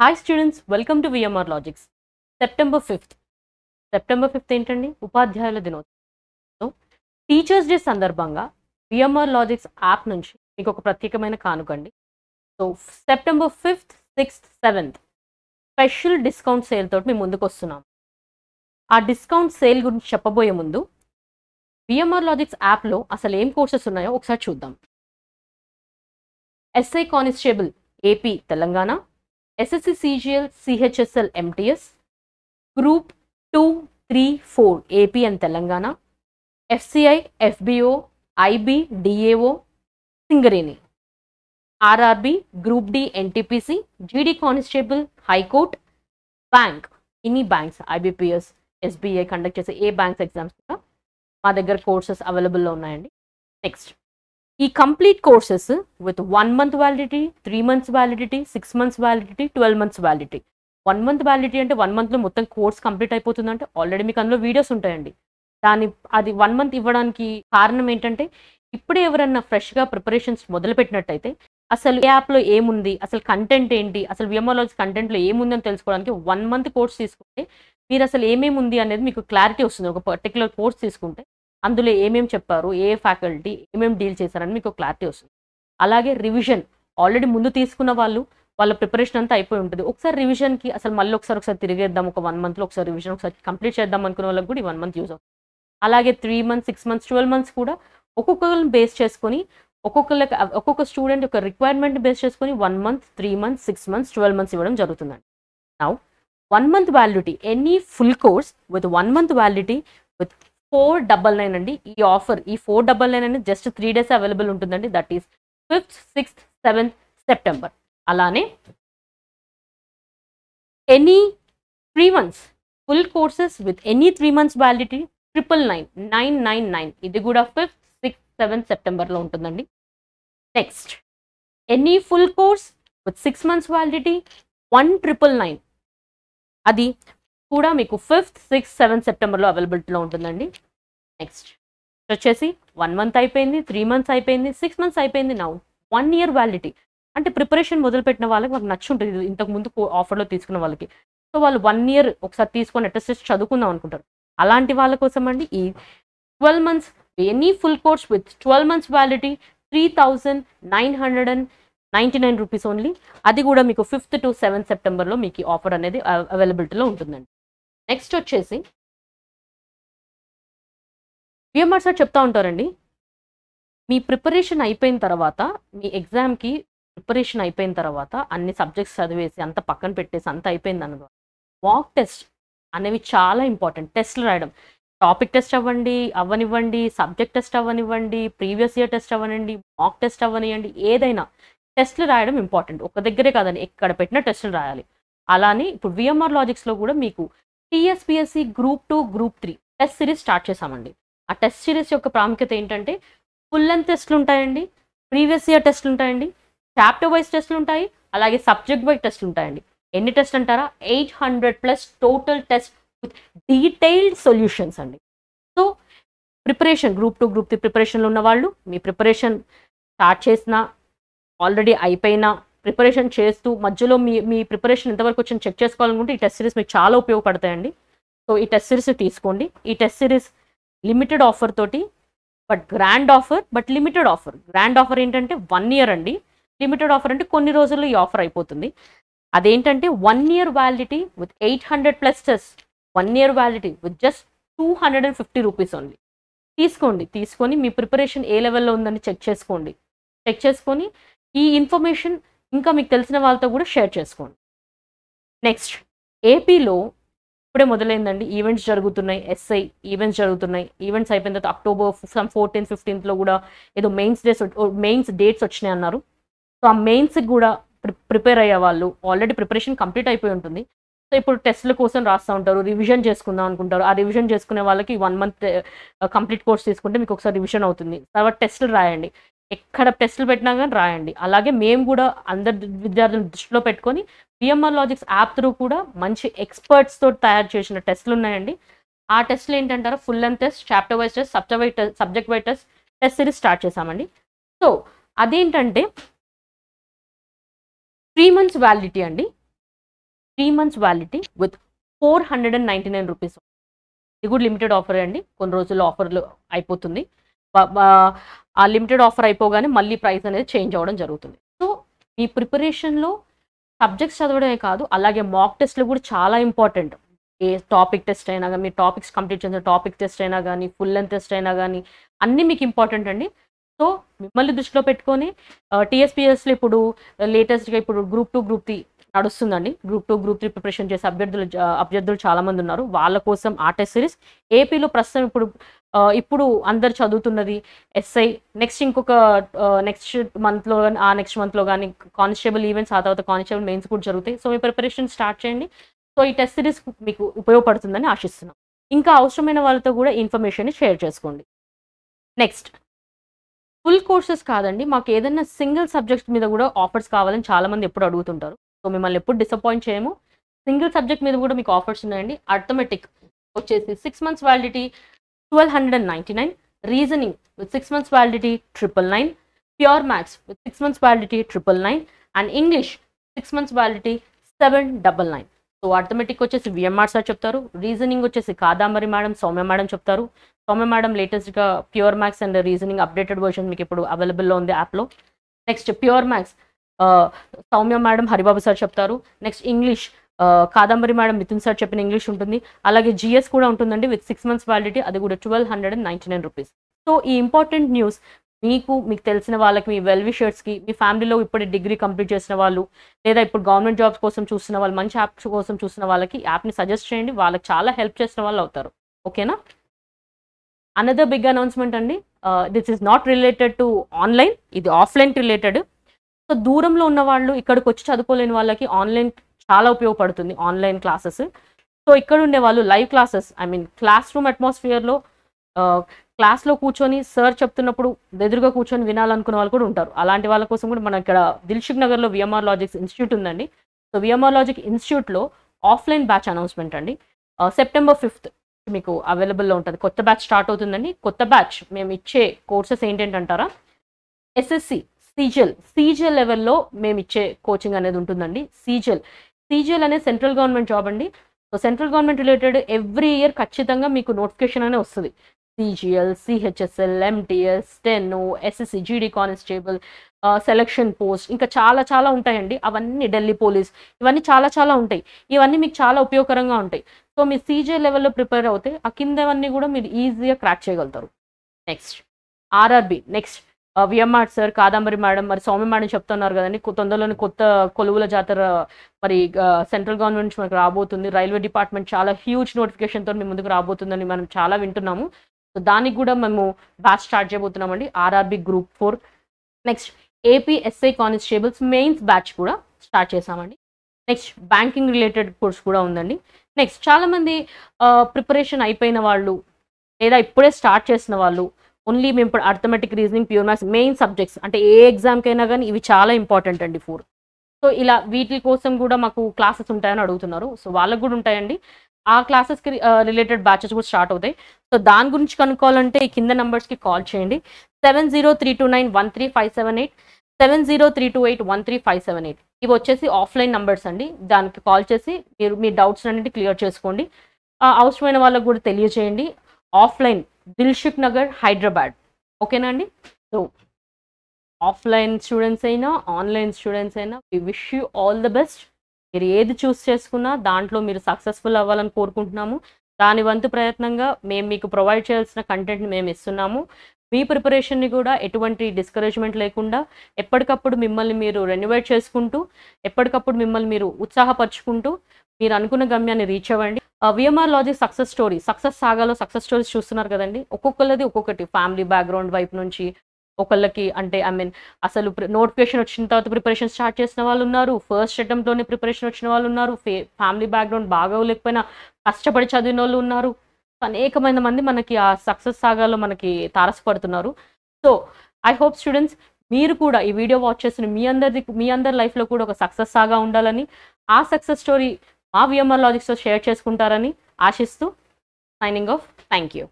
Hi students welcome to VMR logics September fifth September fifth ఏంటండి? ఉపాధ్యాయుల దినోత్సవం. Teachers day సందర్భంగా విఎంఆర్ లాజిక్స్ యాప్ నుంచి మీకు ఒక ప్రత్యేకమైన కానుకండి. So September fifth sixth seventh special discount sale తోటి మేము ముందుకు వస్తున్నాం. ఆ డిస్కౌంట్ సేల్ గురించి చెప్పబోయే ముందు విఎంఆర్ లాజిక్స్ యాప్లో అసలు ఏం కోర్సెస్ ఉన్నాయో ఒకసారి చూద్దాం. SI constable AP Telangana. SSC CGL CHSL MTS group two three four AP and Telangana FCI FBO IB DAO Singareni RRB group D NTPC GD constable high court bank ఇన్ని banks IBPS SBI conduct చేసే ఏ banks exams కూడా మా దగ్గర courses అవైలబుల్లో ఉన్నాయండి. Next ఈ complete courses with one month validity three months validity six months validity twelve months validity one month validity అంటే వన్ మంత్లో మొత్తం కోర్స్ కంప్లీట్ అయిపోతుందంటే ఆల్రెడీ మీకు అందులో వీడియోస్ ఉంటాయండి. దాని అది వన్ మంత్ ఇవ్వడానికి కారణం ఏంటంటే ఇప్పుడే ఎవరన్నా ఫ్రెష్గా ప్రిపరేషన్స్ మొదలుపెట్టినట్టయితే అసలు ఏ యాప్లో ఏముంది అసలు కంటెంట్ ఏంటి అసలు విఎంఆర్లాజ్ కంటెంట్లో ఏముంది అని తెలుసుకోవడానికి వన్ మంత్ కోర్స్ తీసుకుంటే మీరు అసలు ఏమేమి ఉంది అనేది మీకు క్లారిటీ వస్తుంది. ఒక పర్టికులర్ కోర్స్ తీసుకుంటే అందులో ఏమేమి చెప్పారు ఏ ఫ్యాకల్టీ ఏమేమి డీల్ చేశారని మీకు క్లారిటీ వస్తుంది. అలాగే రివిజన్ ఆల్రెడీ ముందు తీసుకున్న వాళ్ళు వాళ్ళ ప్రిపరేషన్ అంతా అయిపోయి ఉంటుంది. ఒకసారి రివిజన్కి అసలు మళ్ళీ ఒకసారి ఒకసారి తిరిగేద్దాం ఒక వన్ మంత్లో ఒకసారి రివిజన్ ఒకసారి కంప్లీట్ చేద్దాం అనుకునే వాళ్ళకి కూడా ఈ వన్ మంత్ యూజ్ అవుతుంది. అలాగే three months six months twelve months కూడా ఒక్కొక్కరిని బేస్ చేసుకొని ఒక్కొక్కరికి ఒక్కొక్క స్టూడెంట్ యొక్క రిక్వైర్మెంట్ బేస్ చేసుకొని one month three months six months twelve months ఇవ్వడం జరుగుతుందండి. Now one month validity any full course with one month validity with four double nine అండి. ఈ ఆఫర్ ఈ ఫోర్ డబల్ నైన్ అనేది జస్ట్ త్రీ డేస్ అవైలబుల్ ఉంటుందండి. That is fifth sixth seventh September అలానే any three months full courses with any three months validity triple nine nine nine nine ఇది కూడా fifth sixth seventh సెప్టెంబర్లో ఉంటుందండి. Next any full course with six months validity one triple nine అది కూడా మీకు fifth sixth seventh సెప్టెంబర్లో అవైలబిలిటీలో ఉంటుందండి. నెక్స్ట్. వచ్చేసి వన్ మంత్ అయిపోయింది త్రీ మంత్స్ అయిపోయింది సిక్స్ మంత్స్ అయిపోయింది నా. వన్ ఇయర్ వ్యాలిటీ అంటే ప్రిపరేషన్ మొదలుపెట్టిన వాళ్ళకి మాకు నచ్చుంటుంది ఉంటుంది ఇంతకు ముందు ఆఫర్లో తీసుకున్న వాళ్ళకి. సో వాళ్ళు వన్ ఇయర్ ఒకసారి తీసుకొని అటెస్ట్ చదువుకుందాం అనుకుంటారు. అలాంటి వాళ్ళ కోసం అండి ఈ twelve months any full course with twelve months validity three thousand nine hundred and ninety nine rupees only. అది కూడా మీకు ఫిఫ్త్ టు సెవెంత్ సెప్టెంబర్లో మీకు ఆఫర్ అనేది అవైలబిలిటీలో ఉంటుందండి. నెక్స్ట్ వచ్చేసి విఎంఆర్ సార్ చెప్తా ఉంటారండి. మీ ప్రిపరేషన్ అయిపోయిన తర్వాత మీ ఎగ్జామ్కి ప్రిపరేషన్ అయిపోయిన తర్వాత అన్ని సబ్జెక్ట్స్ చదివేసి అంత పక్కన పెట్టేసి అంత అయిపోయింది అనుకో వాక్ టెస్ట్ అనేవి చాలా ఇంపార్టెంట్ టెస్ట్లు రాయడం. టాపిక్ టెస్ట్ అవ్వండి అవ్వనివ్వండి సబ్జెక్ట్ టెస్ట్ అవ్వనివ్వండి ప్రీవియస్ ఇయర్ టెస్ట్ అవ్వనండి మాక్ టెస్ట్ అవ్వనివ్వండి ఏదైనా టెస్ట్లు రాయడం ఇంపార్టెంట్ ఒక దగ్గరే కాదని ఎక్కడ పెట్టినా టెస్టులు రాయాలి. అలానే ఇప్పుడు విఎంఆర్ లాజిక్స్లో కూడా మీకు TSPSC group two group three test series start చేశామండి. ఆ టెస్ట్ సిరీస్ యొక్క ప్రాముఖ్యత ఏంటంటే ఫుల్ లెంత్ టెస్ట్లు ఉంటాయండి ప్రీవియస్ ఇయర్ టెస్ట్లు ఉంటాయండి చాప్టర్ వైజ్ టెస్ట్లు ఉంటాయి అలాగే సబ్జెక్ట్ వైజ్ టెస్ట్లు ఉంటాయండి. ఎన్ని టెస్ట్ అంటారా? Eight hundred plus total test with detailed solutions అండి. So preparation group two group three ప్రిపరేషన్లో ఉన్న వాళ్ళు మీ ప్రిపరేషన్ స్టార్ట్ చేసిన ఆల్రెడీ అయిపోయినా ప్రిపరేషన్ చేస్తూ మధ్యలో మీ మీ ప్రిపరేషన్ ఎంతవరకు వచ్చింది చెక్ చేసుకోవాలనుకుంటే ఈ టెస్ట్ సిరీస్ మీకు చాలా ఉపయోగపడతాయండి. సో ఈ టెస్ట్ సిరీస్ తీసుకోండి. ఈ టెస్ట్ సిరీస్ లిమిటెడ్ ఆఫర్ తోటి but grand offer but limited offer. Grand offer ఏంటంటే వన్ ఇయర్ అండి. లిమిటెడ్ ఆఫర్ అంటే కొన్ని రోజుల్లో ఈ ఆఫర్ అయిపోతుంది. అదేంటంటే one year validity with eight hundred plus test. One year validity with just two hundred and fifty rupees only. తీసుకోండి తీసుకొని మీ ప్రిపరేషన్ ఏ లెవెల్లో ఉందని చెక్ చేసుకోండి. చెక్ చేసుకొని ఈ ఇన్ఫర్మేషన్ ఇంకా మీకు తెలిసిన వాళ్ళతో కూడా షేర్ చేసుకోండి. నెక్స్ట్ ఏపీలో ఇప్పుడే మొదలైందండి ఈవెంట్స్ జరుగుతున్నాయి ఎస్ఐ ఈవెంట్స్ జరుగుతున్నాయి. ఈవెంట్స్ అయిపోయిన తర్వాత అక్టోబర్ సమ్ ఫోర్టీన్త్ ఫిఫ్టీన్త్లో కూడా ఏదో మెయిన్స్ డేస్ మెయిన్స్ డేట్స్ వచ్చినాయి అన్నారు. సో ఆ మెయిన్స్కి కూడా ప్రిపేర్ అయ్యే వాళ్ళు ఆల్రెడీ ప్రిపరేషన్ కంప్లీట్ అయిపోయి ఉంటుంది. సో ఇప్పుడు టెస్ట్ల కోసం రాస్తూ ఉంటారు రివిజన్ చేసుకుందాం అనుకుంటారు. ఆ రివిజన్ చేసుకునే వాళ్ళకి వన్ మంత్ కంప్లీట్ కోర్స్ తీసుకుంటే మీకు ఒకసారి రివిజన్ అవుతుంది. తర్వాత టెస్టులు రాయండి. ఎక్కడ టెస్టులు పెట్టినా కానీ రాయండి. అలాగే మేము కూడా అందరి విద్యార్థులను దృష్టిలో పెట్టుకొని పిఎంఆర్ లాజిక్స్ యాప్ త్రూ కూడా మంచి ఎక్స్పర్ట్స్ తోటి తయారు చేసిన టెస్టులు ఉన్నాయండి. ఆ టెస్ట్లు ఏంటంటారా? Full length test chapter wise test subject wise test subject wise test test series start చేసామండి సో అదేంటంటే త్రీ మంత్స్ వ్యాలిడిటీ అండి. Three months validity with four hundred and ninety nine rupees. ఇది కూడా లిమిటెడ్ ఆఫర్ అండి. కొన్ని రోజుల్లో ఆఫర్లు అయిపోతుంది. ఆ లిమిటెడ్ ఆఫర్ అయిపోగానే మళ్ళీ ప్రైస్ అనేది చేంజ్ అవ్వడం జరుగుతుంది. సో మీ ప్రిపరేషన్లో సబ్జెక్ట్స్ చదవడమే కాదు అలాగే మాక్ టెస్ట్లు కూడా చాలా ఇంపార్టెంట్. ఏ టాపిక్ టెస్ట్ అయినా కానీ మీ టాపిక్స్ కంప్లీట్ చేసిన టాపిక్ టెస్ట్ అయినా కానీ ఫుల్ లెంత్ టెస్ట్ అయినా కానీ అన్నీ మీకు ఇంపార్టెంట్ అండి. సో మిమ్మల్ని దృష్టిలో పెట్టుకొని టీఎస్పీఎస్లో ఇప్పుడు లేటెస్ట్గా ఇప్పుడు గ్రూప్ టూ గ్రూప్ త్రీ నడుస్తుందండి. Group two group three preparation చేసే అభ్యర్థులు అభ్యర్థులు చాలామంది ఉన్నారు. వాళ్ళ కోసం ఆ టెస్ట్ సిరీస్. ఏపీలో ప్రస్తుతం ఇప్పుడు ఇప్పుడు అందరు చదువుతున్నది ఎస్ఐ. నెక్స్ట్ ఇంకొక నెక్స్ట్ మంత్లో కానీ ఆ నెక్స్ట్ మంత్లో కానీ కానిస్టేబుల్ ఈవెంట్స్ ఆ తర్వాత కానిస్టేబుల్ మెయిన్స్ కూడా జరుగుతాయి. సో మీ ప్రిపరేషన్ స్టార్ట్ చేయండి. సో ఈ టెస్ట్ సిరీస్ మీకు ఉపయోగపడుతుందని ఆశిస్తున్నాం. ఇంకా అవసరమైన వాళ్ళతో కూడా ఇన్ఫర్మేషన్ షేర్ చేసుకోండి. నెక్స్ట్. ఫుల్ కోర్సెస్ కాదండి. మాకు ఏదైనా సింగిల్ సబ్జెక్ట్ మీద కూడా ఆఫర్స్ కావాలని చాలా మంది ఎప్పుడు అడుగుతుంటారు. సో మిమ్మల్ని ఎప్పుడు డిసప్పాయింట్ చేయము. సింగిల్ సబ్జెక్ట్ మీద కూడా మీకు ఆఫర్స్ ఉన్నాయండి. అర్థమెటిక్ వచ్చేసి six months validity twelve hundred and ninety nine reasoning with six months validity triple nine pure maths with six months validity triple nine and English six months validity seven double nine so arithmetic వచ్చేసి VMR sir చెప్తారు. Reasoning వచ్చేసి Kadambari madam Soumya madam చెప్తారు. Soumya madam లేటెస్ట్గా pure maths and reasoning updated version మీకు ఇప్పుడు అవైలబుల్లో ఉంది యాప్లో next pure maths Soumya madam Haribabu sir చెప్తారు. Next English Kadambari madam Mithun sir చెప్పిన ఇంగ్లీష్ ఉంటుంది. అలాగే జిఎస్ కూడా ఉంటుందండి విత్ సిక్స్ మంత్స్ వ్యాలిడిటీ అది కూడా twelve hundred and ninety nine rupees so ఈ ఇంపార్టెంట్ న్యూస్ మీకు మీకు తెలిసిన వాళ్ళకి మీ వెల్ విషర్స్కి మీ ఫ్యామిలీలో ఇప్పుడు డిగ్రీ కంప్లీట్ చేసిన వాళ్ళు లేదా ఇప్పుడు గవర్నమెంట్ జాబ్స్ కోసం చూస్తున్న వాళ్ళు మంచి యాప్స్ కోసం చూస్తున్న వాళ్ళకి యాప్ని సజెస్ట్ చేయండి. వాళ్ళకి చాలా హెల్ప్ చేసిన వాళ్ళు అవుతారు. ఓకేనా అనదర్ బిగ్ అనౌన్స్మెంట్ అండి. This is not related to online ఇది ఆఫ్లైన్ రిలేటెడ్ సో దూరంలో ఉన్న వాళ్ళు ఇక్కడికి వచ్చి చదువుకోలేని వాళ్ళకి ఆన్లైన్ చాలా ఉపయోగపడుతుంది ఆన్లైన్ క్లాసెస్ సో ఇక్కడ ఉండే వాళ్ళు live classes I mean class room అట్మాస్ఫియర్లో క్లాస్లో కూర్చొని సార్ చెప్తున్నప్పుడు ఎదురుగా కూర్చొని వినాలనుకునే వాళ్ళు కూడా ఉంటారు. అలాంటి వాళ్ళ కోసం కూడా మన ఇక్కడ దిల్షుక్ నగర్లో విఎంఆర్ లాజిక్స్ ఇన్స్టిట్యూట్ ఉందండి. సో విఎంఆర్ లాజిక్ ఇన్స్టిట్యూట్లో ఆఫ్లైన్ బ్యాచ్ అనౌన్స్మెంట్ అండి. సెప్టెంబర్ ఫిఫ్త్ మీకు అవైలబుల్లో ఉంటుంది. కొత్త బ్యాచ్ స్టార్ట్ అవుతుందండి. కొత్త బ్యాచ్ మేము ఇచ్చే కోర్సెస్ ఏంటంటారా ఎస్ఎస్సి సీజల్ సీజల్ లెవెల్లో మేము ఇచ్చే కోచింగ్ అనేది ఉంటుందండి. సీజల్. సీజల్ అనేది సెంట్రల్ గవర్నమెంట్ జాబ్ అండి. So central government related every year ఖచ్చితంగా మీకు నోటిఫికేషన్ అనే వస్తుంది. CGL CHSL MTS ten SSC GD constable selection post ఇంకా చాలా చాలా ఉంటాయండి. అవన్నీ ఢిల్లీ పోలీస్ ఇవన్నీ చాలా చాలా ఉంటాయి. ఇవన్నీ మీకు చాలా ఉపయోగకరంగా ఉంటాయి. సో మీరు సీజే లెవెల్లో ప్రిపేర్ అవుతే ఆ కిందవన్నీ కూడా మీరు ఈజీగా క్రాక్ చేయగలుగుతారు. Next. RRB. Next. VMR sir Kadambari madam మరి సౌమ్య మేడం చెప్తున్నారు కదండి కొ- తొందరలోనే కొత్త కొలువుల జాతర మరి సెంట్రల్ గవర్నమెంట్ నుంచి మనకు రాబోతుంది. రైల్వే డిపార్ట్మెంట్ చాలా హ్యూజ్ నోటిఫికేషన్తో మీ ముందుకు రాబోతుందని మనం చాలా వింటున్నాము. సో దానికి కూడా మేము batch start చేయబోతున్నామండి. RRB group four. Next AP SI constables mains batch కూడా స్టార్ట్ చేసామండి నెక్స్ట్ బ్యాంకింగ్ రిలేటెడ్ కోర్స్ కూడా ఉందండి. నెక్స్ట్ చాలామంది ప్రిపరేషన్ అయిపోయిన వాళ్ళు లేదా ఇప్పుడే స్టార్ట్ చేసిన వాళ్ళు ఓన్లీ మేము ఇప్పుడు arithmetic reasoning pure maths main subjects అంటే ఏ ఎగ్జామ్కైనా కానీ ఇవి చాలా ఇంపార్టెంట్ అండి ఫోర్ సో ఇలా వీటి కోసం కూడా మాకు క్లాసెస్ ఉంటాయని అడుగుతున్నారు. సో వాళ్ళకు కూడా ఉంటాయండి. ఆ క్లాసెస్కి రిలేటెడ్ బ్యాచెస్ కూడా స్టార్ట్ అవుతాయి. సో దాని గురించి కనుక్కోవాలంటే ఈ కింద నెంబర్స్కి కాల్ చేయండి. Seven zero three two nine one three five seven eight seven zero three two eight one three five seven eight ఇవి వచ్చేసి ఆఫ్లైన్ నంబర్స్ అండి. దానికి కాల్ చేసి మీరు మీ డౌట్స్ అన్నింటి క్లియర్ చేసుకోండి. ఆ, అవసరమైన వాళ్ళకు కూడా తెలియజేయండి. Offline Dilsukhnagar Hyderabad. ఓకేనా అండి? సో ఆఫ్లైన్ స్టూడెంట్స్ అయినా ఆన్లైన్ స్టూడెంట్స్ అయినా we wish you all the best మీరు ఏది చూస్ చేసుకున్నా దాంట్లో మీరు సక్సెస్ఫుల్ అవ్వాలని కోరుకుంటున్నాము. దాని వంతు ప్రయత్నంగా మేము మీకు ప్రొవైడ్ చేయాల్సిన కంటెంట్ని మేము ఇస్తున్నాము. మీ ప్రిపరేషన్ని కూడా ఎటువంటి డిస్కరేజ్మెంట్ లేకుండా ఎప్పటికప్పుడు మిమ్మల్ని మీరు రెన్యువేట్ చేసుకుంటూ ఎప్పటికప్పుడు మిమ్మల్ని మీరు ఉత్సాహపరుచుకుంటూ మీరు అనుకున్న గమ్యాన్ని రీచ్ అవ్వండి. VMR logic success story success సాగాలో success stories చూస్తున్నారు కదండి. ఒక్కొక్కరిది ఒక్కొక్కటి. ఫ్యామిలీ బ్యాక్గ్రౌండ్ వైపు నుంచి ఒకళ్ళకి అంటే ఐ మీన్ అసలు నోటిఫికేషన్ వచ్చిన తర్వాత ప్రిపరేషన్ స్టార్ట్ చేసిన వాళ్ళు ఉన్నారు. ఫస్ట్ అటెంప్ట్లోనే ప్రిపరేషన్ వచ్చిన వాళ్ళు ఉన్నారు. ఫ్యామిలీ బ్యాక్గ్రౌండ్ బాగోలేకపోయినా కష్టపడి చదివిన వాళ్ళు ఉన్నారు. అనేకమైన మంది మనకి ఆ సక్సెస్ సాగాలో మనకి తారసపడుతున్నారు. సో ఐ హోప్ స్టూడెంట్స్ మీరు కూడా ఈ వీడియో వాచ్ చేసిన మీ అందరిది మీ అందరి లైఫ్లో కూడా ఒక సక్సెస్ సాగా ఉండాలని ఆ సక్సెస్ స్టోరీ మా విఎంఆర్ లాజిక్స్తో షేర్ చేసుకుంటారని ఆశిస్తూ సైనింగ్ ఆఫ్ థ్యాంక్ యూ